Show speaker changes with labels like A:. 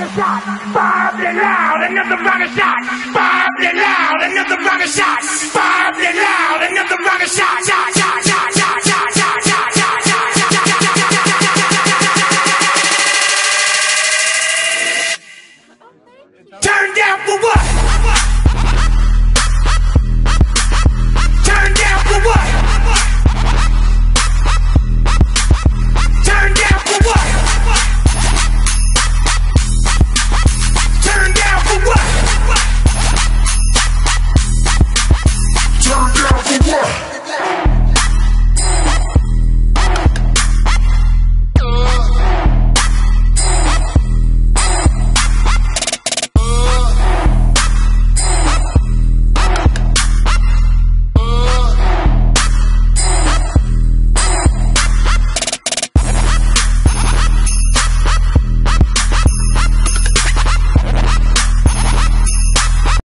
A: rocket shot, fired and loud, another rocket shot, fired and loud, another rocket shot.